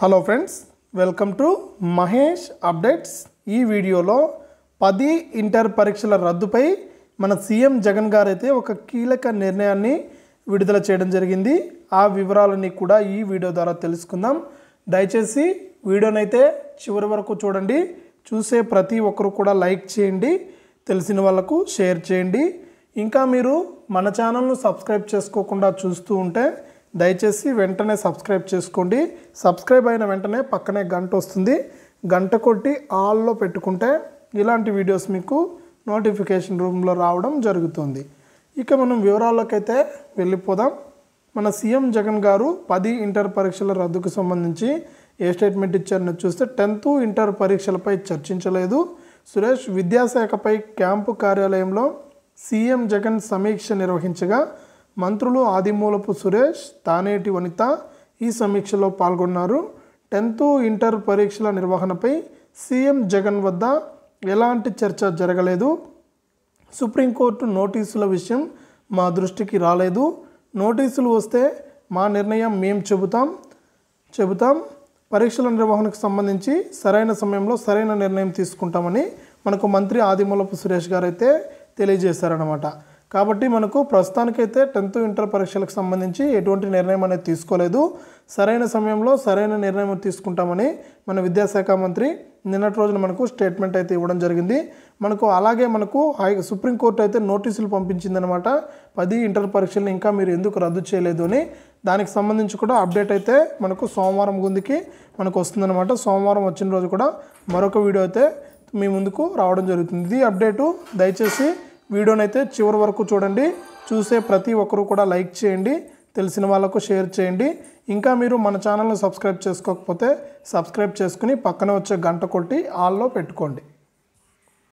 Hello friends welcome to Mahesh updates ఈ వీడియోలో పది ఇంటర్ పరీక్షల రద్దుపై మన సీఎం జగన్ గారు అయితే ఒక కీలక నిర్ణయాన్ని విడుదల చేయడం జరిగింది. ఆ వివరాలన్నీ కూడా ఈ వీడియో ద్వారా తెలుసుకుందాం. దయచేసి వీడియోనైతే చివరి వరకు చూడండి. చూసే ప్రతి ఒక్కరు కూడా లైక్ చేయండి. తెలిసిన వాళ్ళకు షేర్ చేయండి. ఇంకా మీరు మన ఛానల్ను సబ్స్క్రైబ్ చేసుకోకుండా చూస్తూ ఉంటే దయచేసి వెంటనే సబ్స్క్రైబ్ చేసుకోండి. సబ్స్క్రైబ్ అయిన వెంటనే పక్కనే గంట వస్తుంది. గంట కొట్టి ఆల్లో పెట్టుకుంటే ఇలాంటి వీడియోస్ మీకు నోటిఫికేషన్ రూమ్లో రావడం జరుగుతుంది. ఇక మనం వివరాల్లోకైతే వెళ్ళిపోదాం. మన సీఎం జగన్ గారు పది ఇంటర్ పరీక్షల రద్దుకు సంబంధించి ఏ స్టేట్మెంట్ ఇచ్చారని చూస్తే టెన్త్ ఇంటర్ పరీక్షలపై చర్చించలేదు. సురేష్ విద్యాశాఖపై క్యాంపు కార్యాలయంలో సీఎం జగన్ సమీక్ష నిర్వహించగా మంత్రులు ఆదిమూలపు సురేష్ తానేటి వనిత ఈ సమీక్షలో పాల్గొన్నారు. టెన్త్ ఇంటర్ పరీక్షల నిర్వహణపై సీఎం జగన్ వద్ద ఎలాంటి చర్చ జరగలేదు. సుప్రీంకోర్టు నోటీసుల విషయం మా దృష్టికి రాలేదు. నోటీసులు వస్తే మా నిర్ణయం మేం చెబుతాం చెబుతాం. పరీక్షల నిర్వహణకు సంబంధించి సరైన సమయంలో సరైన నిర్ణయం తీసుకుంటామని మనకు మంత్రి ఆదిమూలపు సురేష్ గారు అయితే తెలియజేశారనమాట కాబట్టి మనకు ప్రస్తుతానికైతే టెన్త్ ఇంటర్ పరీక్షలకు సంబంధించి ఎటువంటి నిర్ణయం అనేది తీసుకోలేదు. సరైన సమయంలో సరైన నిర్ణయం తీసుకుంటామని మన విద్యాశాఖ మంత్రి నిన్నటి రోజున మనకు స్టేట్మెంట్ అయితే ఇవ్వడం జరిగింది. మనకు అలాగే మనకు హై సుప్రీంకోర్టు అయితే నోటీసులు పంపించిందనమాట పది ఇంటర్ పరీక్షలను ఇంకా మీరు ఎందుకు రద్దు చేయలేదు అని. దానికి సంబంధించి కూడా అప్డేట్ అయితే మనకు సోమవారం గుందికి మనకు వస్తుందన్నమాట. సోమవారం వచ్చిన రోజు కూడా మరొక వీడియో అయితే మీ ముందుకు రావడం జరుగుతుంది. ఇది అప్డేటు దయచేసి వీడియోనైతే చివరి వరకు చూడండి. చూసే ప్రతి ఒక్కరూ కూడా లైక్ చేయండి. తెలిసిన వాళ్ళకు షేర్ చేయండి. ఇంకా మీరు మన ఛానల్ని సబ్స్క్రైబ్ చేసుకోకపోతే సబ్స్క్రైబ్ చేసుకుని పక్కన వచ్చే గంట కొట్టి ఆల్లో పెట్టుకోండి.